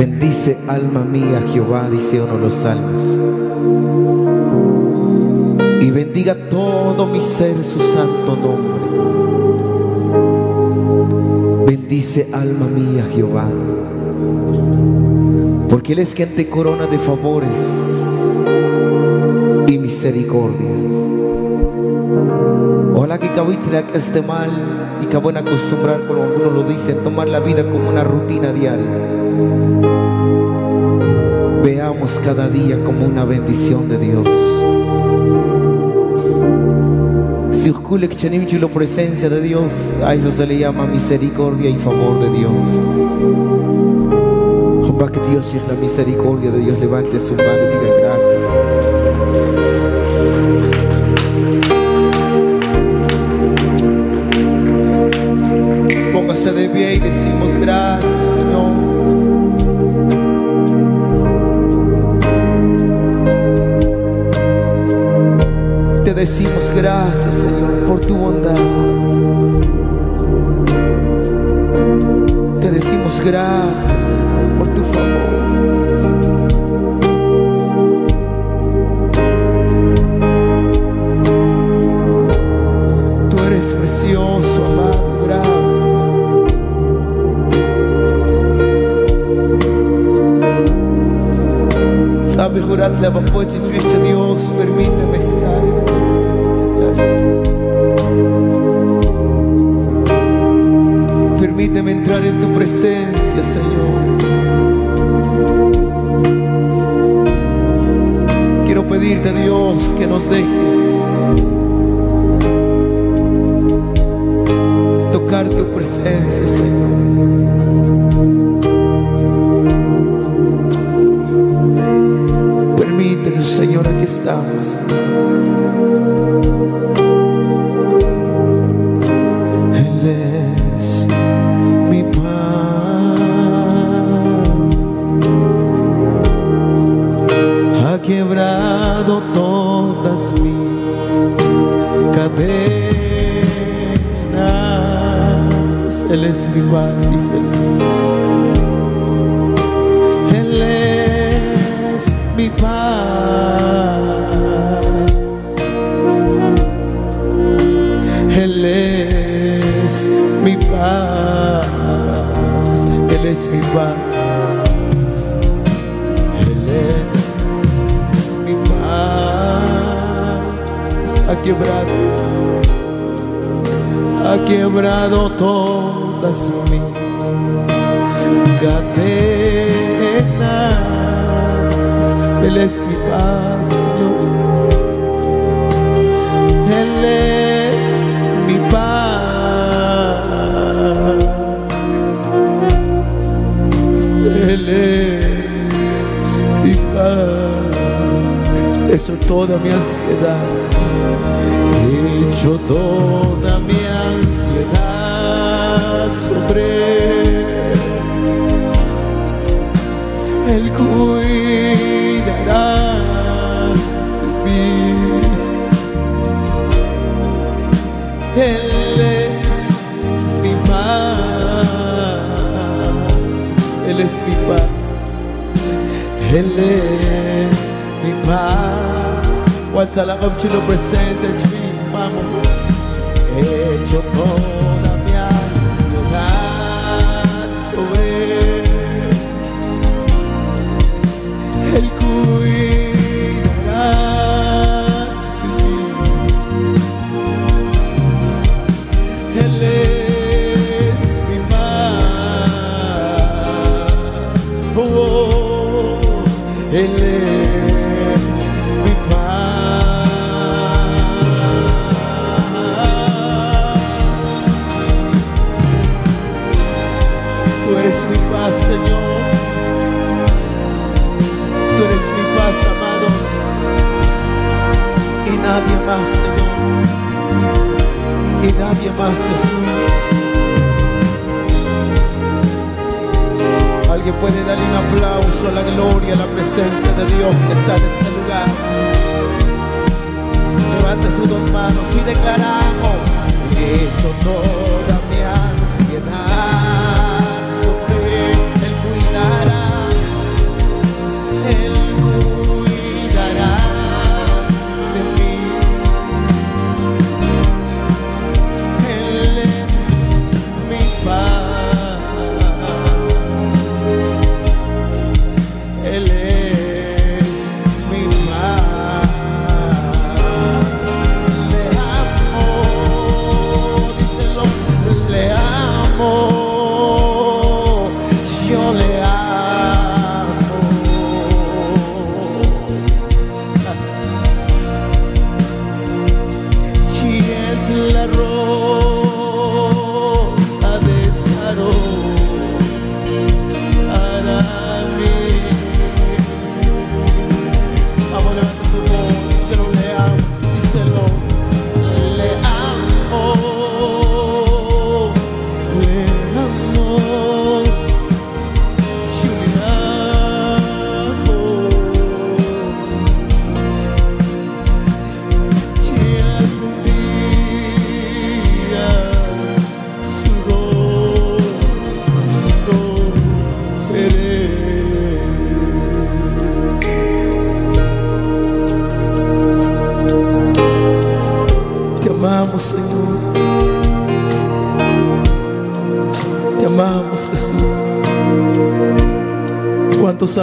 Bendice alma mía Jehová, dice uno de los salmos. Y bendiga todo mi ser su santo nombre. Bendice alma mía Jehová. Porque Él es quien te corona de favores y misericordia. Ojalá que Cabitlak esté mal y que puedan acostumbrar, como algunos lo dicen, tomar la vida como una rutina diaria. Veamos cada día como una bendición de Dios. Si la presencia de Dios, a eso se le llama misericordia y favor de Dios. Ojalá que Dios y la misericordia de Dios levante su mano y diga tu presencia, Señor. Permítenos, Señor, aquí estamos. Mi paz. Ha quebrado todas mis cadenas. Él es mi paz, dice él. Él es mi paz. Él es mi paz. Él es mi paz. Él es mi paz. Ha quebrado, todas mis cadenas. Él es mi paz, Señor. Él es mi paz. Él es mi paz. Eso toda mi ansiedad. Hecho toda mi sobre él. Cuidará de mí. Él es mi paz. Él es mi paz. Él es mi paz. Once la chulo presencia es mi vamos. Hecho toda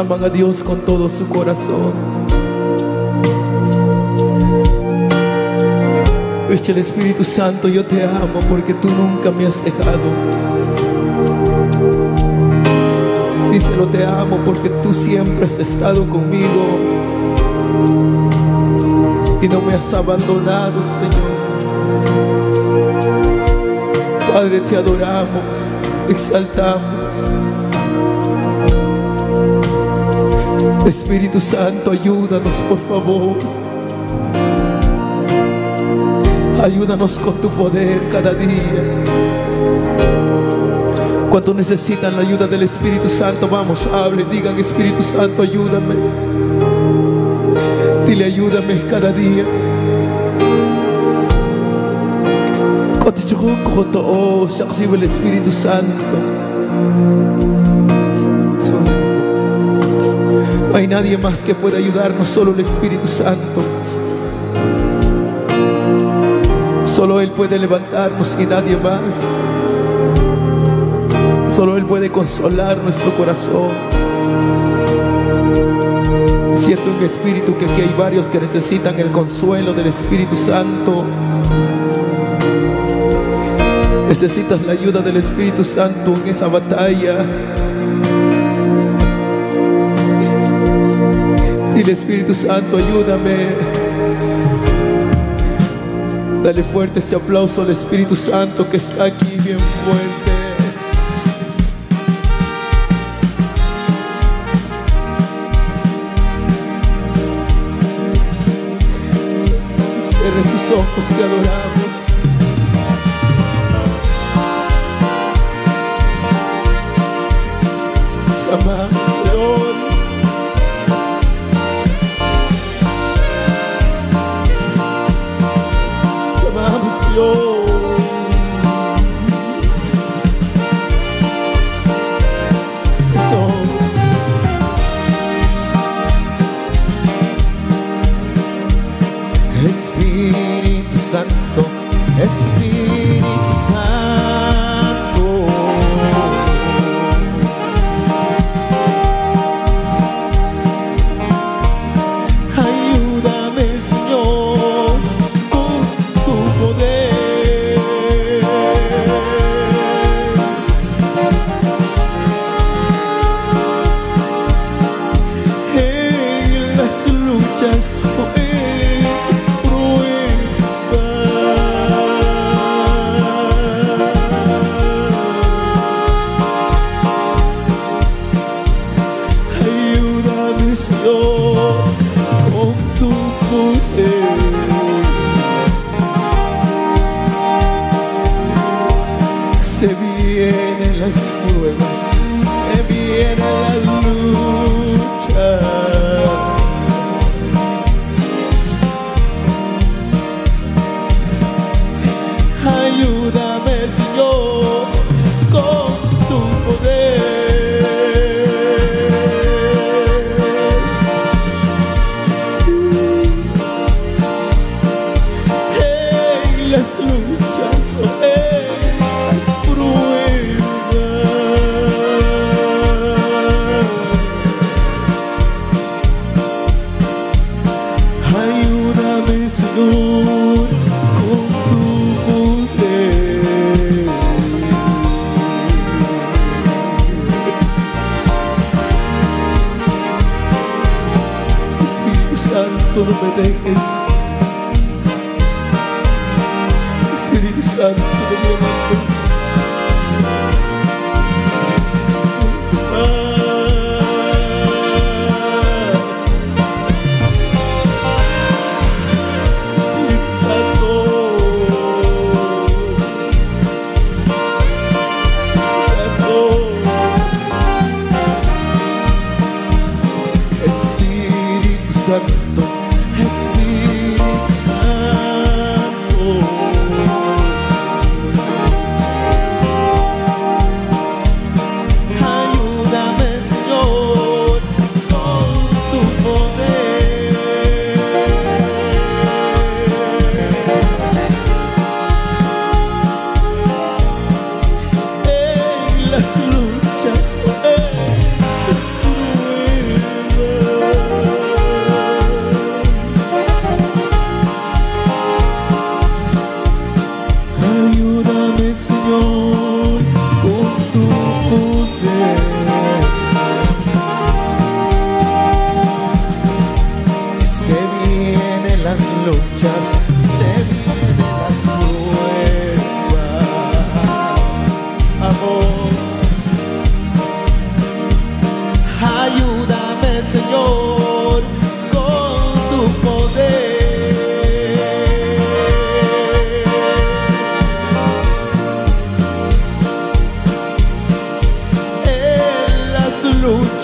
aman a Dios con todo su corazón? Echa el Espíritu Santo, yo te amo porque tú nunca me has dejado. Díselo, te amo porque tú siempre has estado conmigo y no me has abandonado, Señor. Padre, te adoramos, exaltamos. Espíritu Santo, ayúdanos, por favor. Ayúdanos con tu poder cada día. Cuando necesitan la ayuda del Espíritu Santo, vamos, hablen, digan, Espíritu Santo, ayúdame. Dile, ayúdame cada día. Kotichukun koto, shaksiba el Espíritu Santo. No hay nadie más que pueda ayudarnos, solo el Espíritu Santo. Solo Él puede levantarnos y nadie más. Solo Él puede consolar nuestro corazón. Siento en mi espíritu que aquí hay varios que necesitan el consuelo del Espíritu Santo. Necesitas la ayuda del Espíritu Santo en esa batalla. Dile Espíritu Santo, ayúdame. Dale fuerte ese aplauso al Espíritu Santo que está aquí bien fuerte. Cierre sus ojos y adoramos.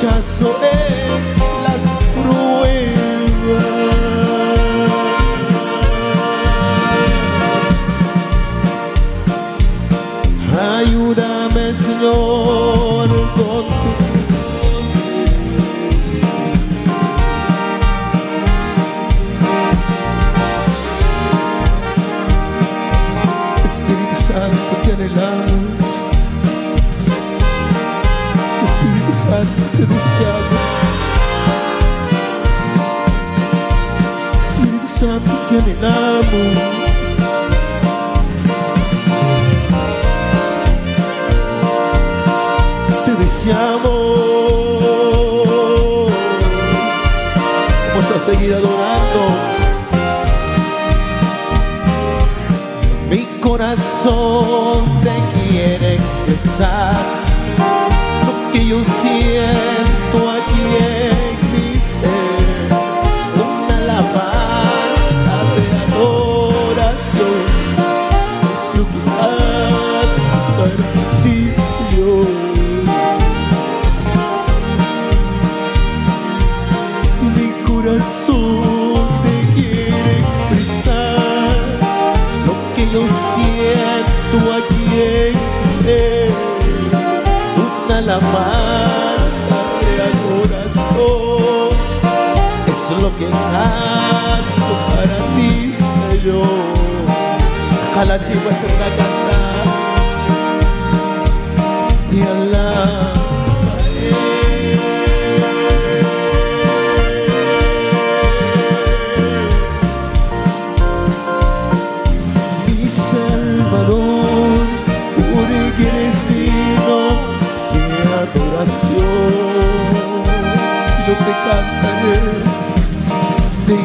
Luchas o en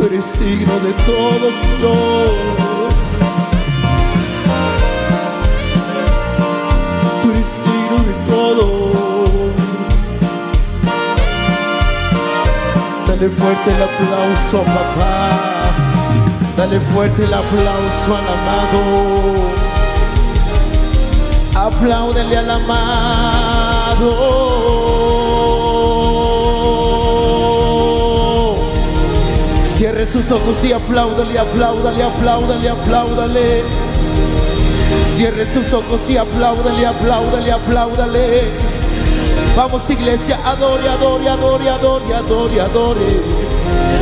Tú eres digno de todo, Señor. Tú eres digno de todo. Dale fuerte el aplauso, papá. Dale fuerte el aplauso al amado. Apláudele al amado. Cierre sus ojos y apláudale, apláudale, apláudale, apláudale. Cierre sus ojos y apláudale, apláudale, apláudale. Vamos iglesia, adore, adore, adore, adore, adore, adore.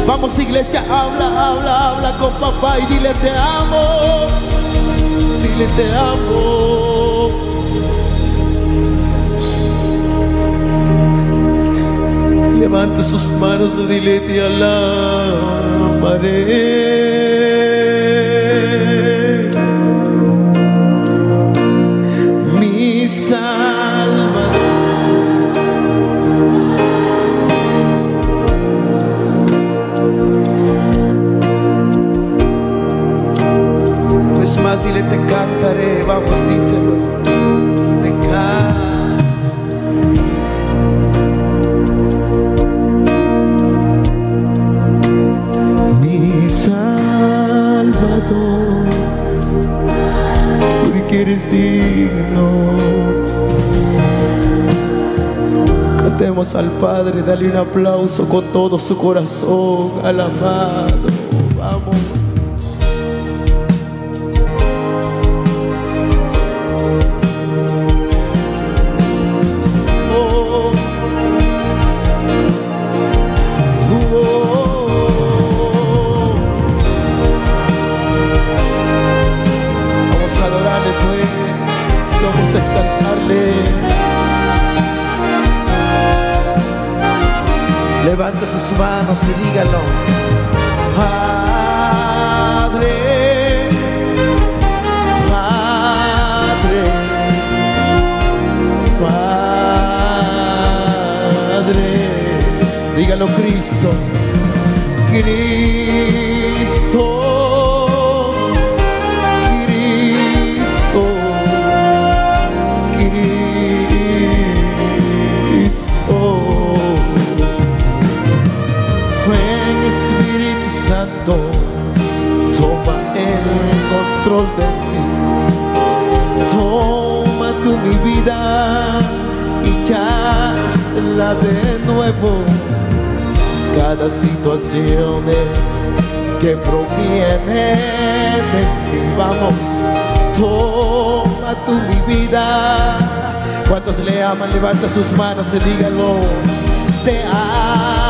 Vamos iglesia, habla, habla, habla con papá y dile te amo. Dile te amo. Levanta sus manos y dile te alabaré. Mi Salvador. Una vez más dile te cantaré, vamos díselo. Digno. Cantemos al Padre, dale un aplauso con todo su corazón, al amado. Dígalo. Padre, Padre, Padre. Dígalo Cristo. Cristo. Control de mí. Toma tú mi vida y la de nuevo. Cada situación es que proviene de mí. Vamos, toma tú mi vida. ¿Cuántos le aman? Levanta sus manos y dígalo. Te amo,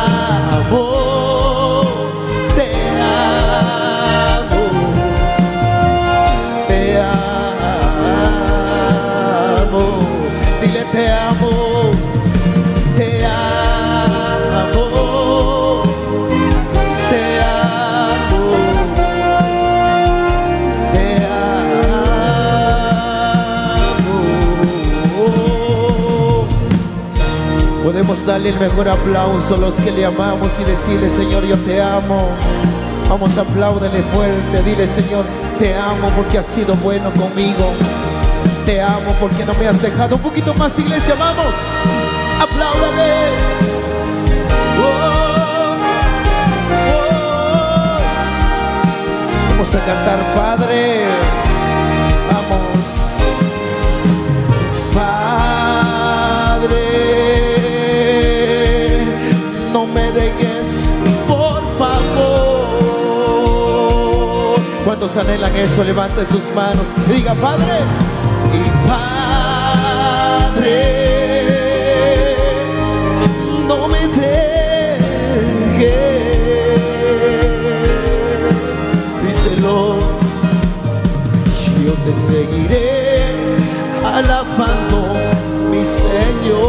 Podemos darle el mejor aplauso a los que le amamos y decirle, Señor, yo te amo. Vamos, apláudele fuerte, dile, Señor, te amo porque has sido bueno conmigo. Te amo porque no me has dejado. Un poquito más, iglesia, vamos. Apláudale. Oh, oh. Vamos a cantar, Padre. ¿Cuántos anhelan eso? Levanten sus manos diga, Padre, y Padre, no me dejes. Díselo, yo te seguiré alabando mi Señor.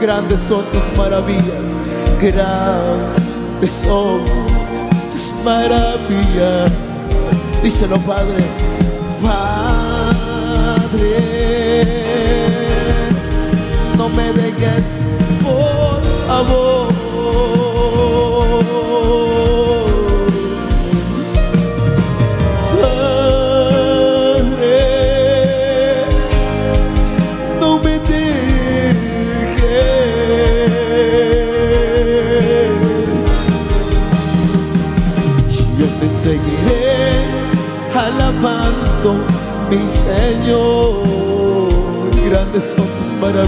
Grandes son tus maravillas, grandes son tus maravillas. Díselo. Padre,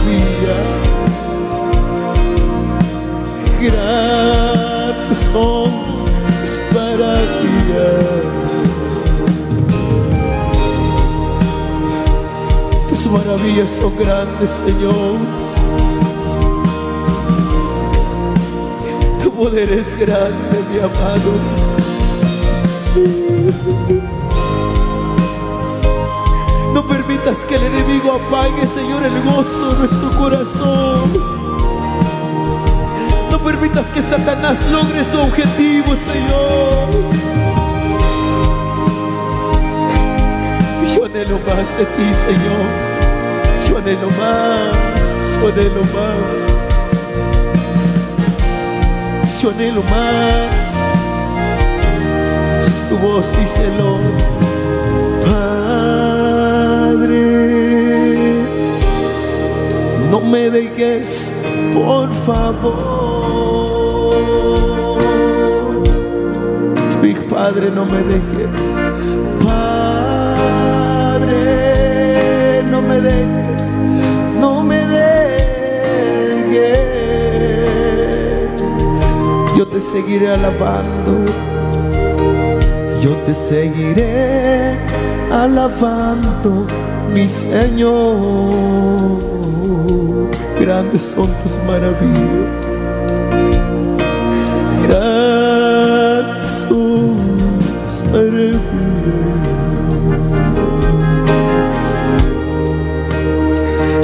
maravillas. Grandes son tus maravillas. Tus maravillas son grandes, Señor. Tu poder es grande, mi amado. Permitas que el enemigo apague, Señor, el gozo de nuestro corazón. No permitas que Satanás logre su objetivo, Señor. Yo anhelo más de ti, Señor. Yo anhelo más, yo anhelo más. Yo anhelo más. Su voz díselo, No me dejes, por favor. Big Padre, no me dejes, Padre, no me dejes, no me dejes. Yo te seguiré alabando. Yo te seguiré alabando, mi Señor. Grandes son tus maravillas. Grandes son tus maravillas.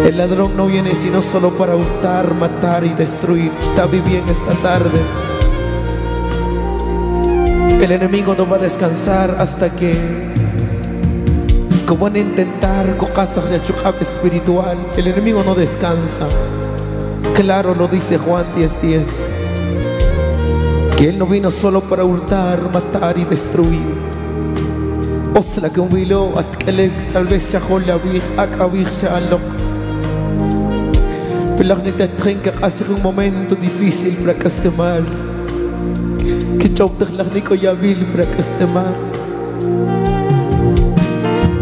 El ladrón no viene sino solo para hurtar, matar y destruir. Está viviendo esta tarde. El enemigo no va a descansar hasta que, como van a intentar con espiritual, el enemigo no descansa. Claro lo dice Juan 10:10, que él no vino solo para hurtar, matar y destruir. Osla que un vilo tal vez la hace un momento difícil para que esté mal que Nico Yavil para que esté mal.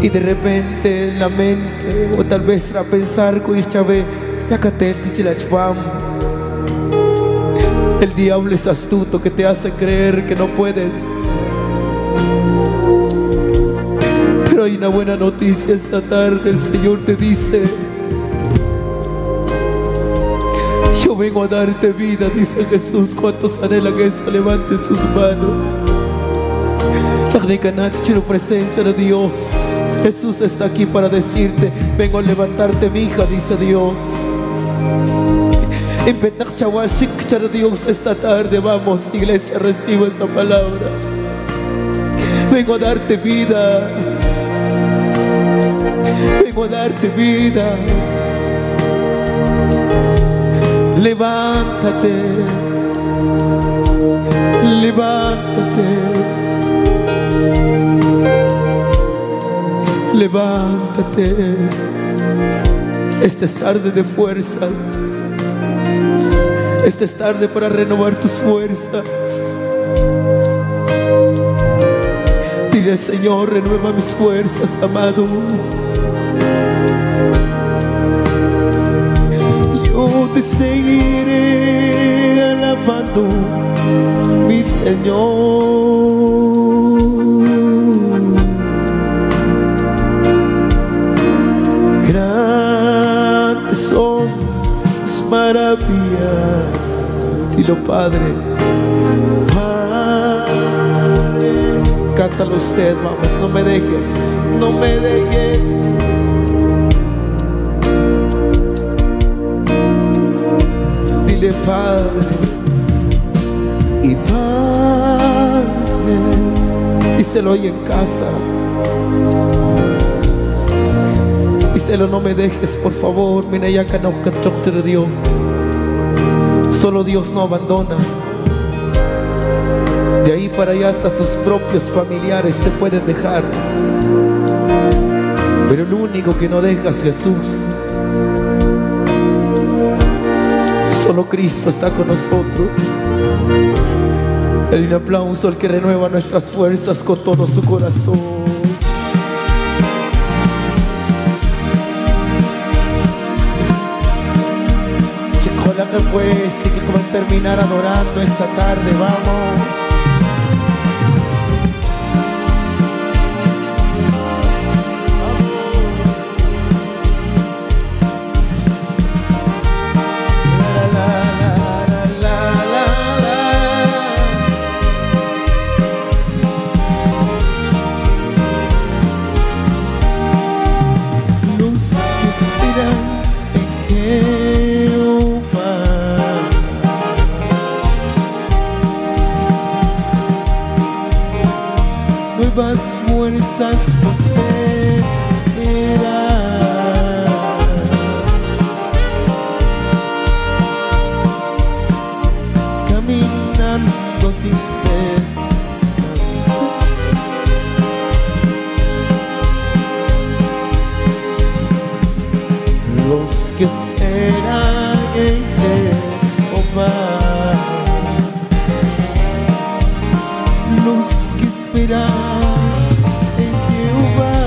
Y de repente la mente, o tal vez a pensar con Chave, Yacatel Tichilachpam. El diablo es astuto que te hace creer que no puedes. Pero hay una buena noticia esta tarde, el Señor te dice. Yo vengo a darte vida, dice Jesús. ¿Cuántos anhelan eso? Levanten sus manos. La presencia de Dios. Jesús está aquí para decirte: Vengo a levantarte, mi hija, dice Dios. Dios esta tarde. Vamos, iglesia, recibo esa palabra. Vengo a darte vida. Vengo a darte vida. Levántate, levántate, levántate. Esta es tarde de fuerzas. Esta es tarde para renovar tus fuerzas. Dile al Señor, renueva mis fuerzas, amado. te seguiré alabando, mi Señor. Padre. Padre, cántalo usted, vamos, no me dejes, no me dejes. Padre y Padre. Díselo hoy en casa. Díselo, no me dejes, por favor. Mira ya que no de Dios. Solo Dios no abandona. De ahí para allá hasta tus propios familiares te pueden dejar. Pero el único que no deja es Jesús. Solo Cristo está con nosotros. El un aplauso al que renueva nuestras fuerzas con todo su corazón. Pues y que como terminar adorando esta tarde, vamos. que espera en Jehová. Los que esperan en Jehová.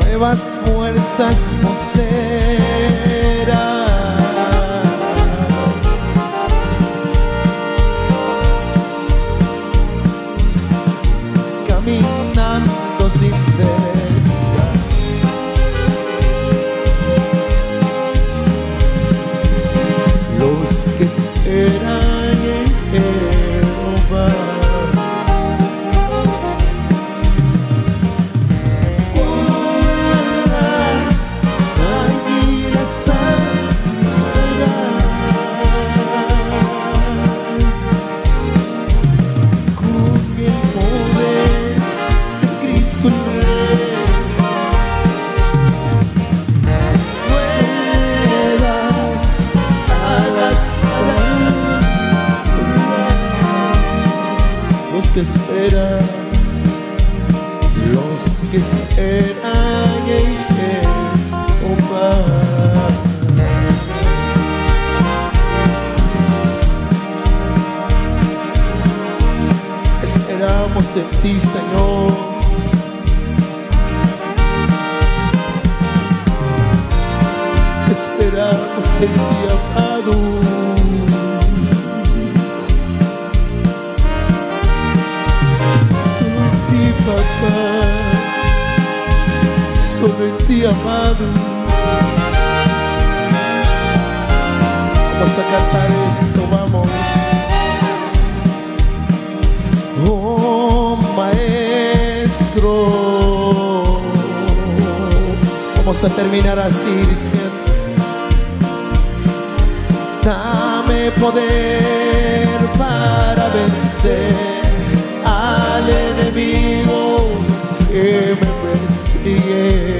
Nuevas fuerzas nos vamos a terminar así diciendo, dame poder para vencer al enemigo que me persigue.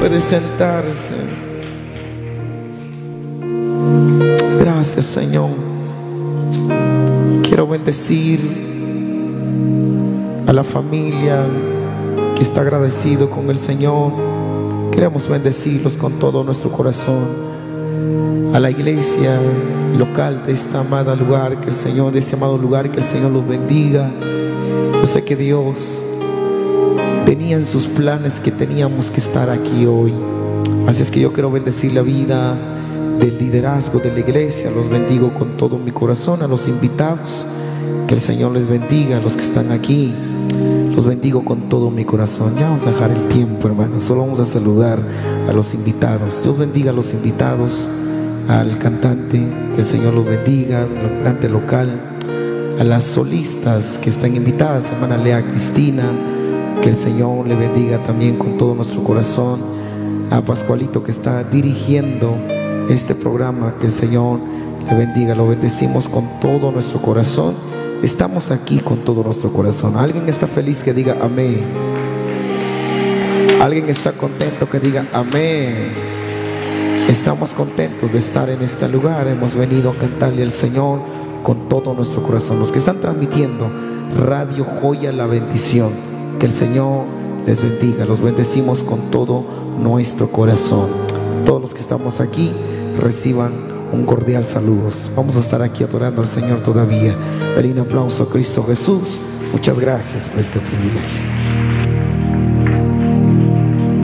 Puede sentarse. Gracias, Señor. Quiero bendecir a la familia que está agradecido con el Señor. Queremos bendecirlos con todo nuestro corazón. A la iglesia local de este amado lugar, que el Señor, de este amado lugar, que el Señor los bendiga. Yo sé que Dios tenía en sus planes que teníamos que estar aquí hoy. Así es que yo quiero bendecir la vida del liderazgo de la iglesia. Los bendigo con todo mi corazón. A los invitados, que el Señor les bendiga. A los que están aquí, los bendigo con todo mi corazón. Ya vamos a dejar el tiempo, hermanos. Solo vamos a saludar a los invitados. Dios bendiga a los invitados, al cantante, que el Señor los bendiga, al cantante local, a las solistas que están invitadas, hermana Lea Cristina que el Señor le bendiga también con todo nuestro corazón. A Pascualito que está dirigiendo este programa, que el Señor le bendiga. Lo bendecimos con todo nuestro corazón. Estamos aquí con todo nuestro corazón. ¿Alguien está feliz que diga amén? ¿Alguien está contento que diga amén? Estamos contentos de estar en este lugar. Hemos venido a cantarle al Señor con todo nuestro corazón. Los que están transmitiendo Radio Joya La Bendición que el Señor les bendiga. Los bendecimos con todo nuestro corazón. Todos los que estamos aquí reciban un cordial saludo. Vamos a estar aquí adorando al Señor todavía. Dale un aplauso a Cristo Jesús. Muchas gracias por este privilegio.